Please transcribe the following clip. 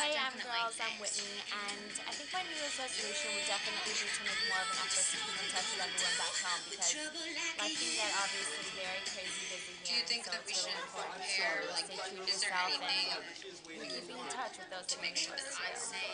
Hey, I'm girls. I'm Whitney, and I think my New Year's resolution would definitely be to make more of an effort to keep in touch with everyone back home because life can get obviously very crazy busy here. Do you think so that we it's should really important prepare, like, stay true to is there yourself anything and keeping in touch with those to that make sure that know. I say